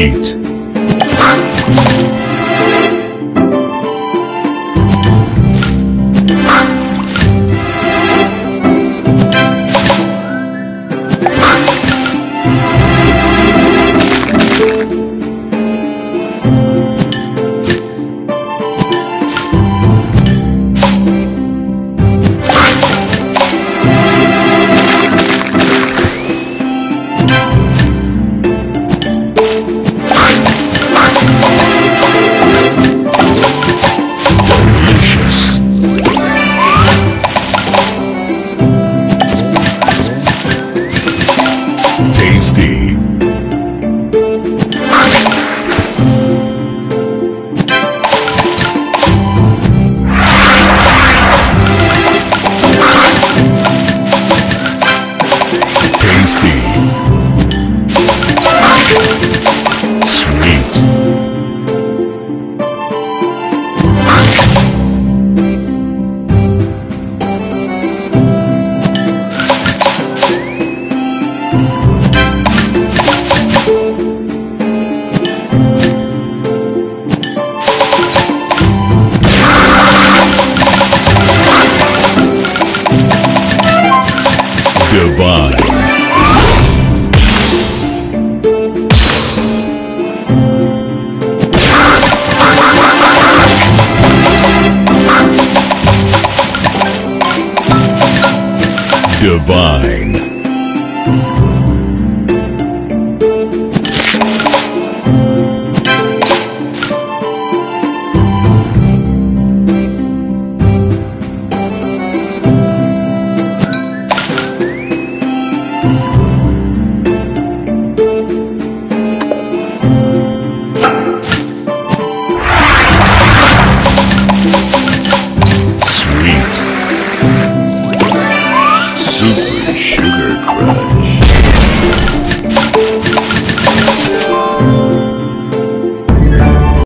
beat. by. Divine. Super Sugar Crush.